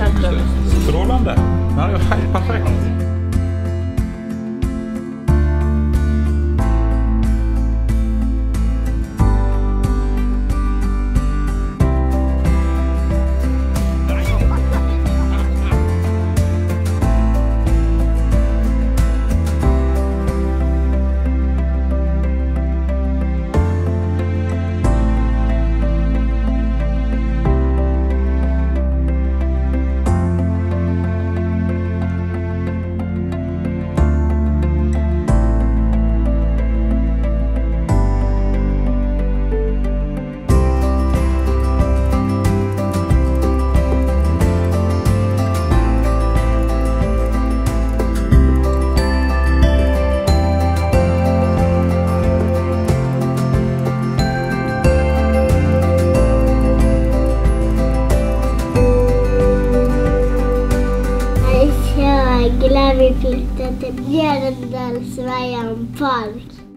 centrum. Strålande. Ja, perfekt. När vi flyttade till Björndalsvägen park.